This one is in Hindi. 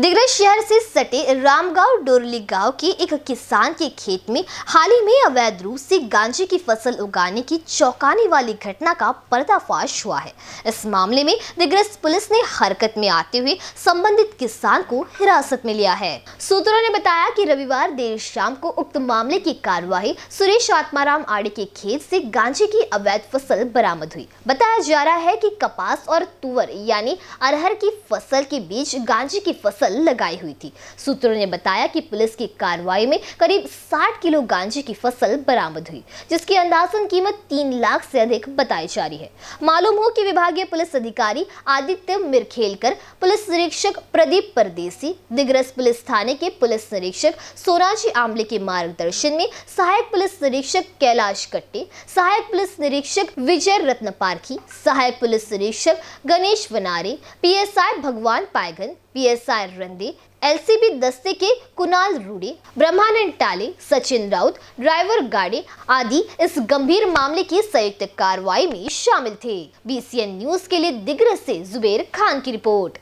दिग्रज शहर से सटे रामगांव डोरली गाँव के एक किसान के खेत में हाल ही में अवैध रूप से गांजे की फ़सल उगाने की चौंकाने वाली घटना का पर्दाफाश हुआ है। इस मामले में दिग्रज पुलिस ने हरकत में आते हुए संबंधित किसान को हिरासत में लिया है। सूत्रों ने बताया कि रविवार देर शाम को उक्त मामले की कार्यवाही सुरेश आत्माराम आड़े के खेत से गांजे की अवैध फ़सल बरामद हुई। बताया जा रहा है कि कपास और तुवर, यानी अरहर की फ़सल के बीच गांजे की फ़सल फ़सल लगाई हुई थी। सूत्रों ने बताया कि पुलिस की कार्रवाई में करीब 60 किलो गांजे की फ़सल बरामद हुई, जिसकी अंदाजन कीमत तीन लाख से अधिक बताई जा रही है। मालूम हो कि विभागीय पुलिस अधिकारी आदित्य मिरखेलकर, पुलिस निरीक्षक प्रदीप परदेसी, दिग्रस पुलिस थाने के पुलिस निरीक्षक सोनाजी आमले के मार्गदर्शन में सहायक पुलिस निरीक्षक कैलाश कट्टे, सहायक पुलिस निरीक्षक विजय रत्न पारखी सहायक पुलिस निरीक्षक गणेश वनारे, पीएसआई भगवान पायगन पीएसआई रंदी, एलसीबी दस्ते के कुणाल रूडी, ब्रह्मानंद टाले, सचिन राउत, ड्राइवर गाड़ी आदि इस गंभीर मामले की संयुक्त कार्रवाई में शामिल थे। बीसीएन न्यूज़ के लिए दिग्र से जुबेर खान की रिपोर्ट।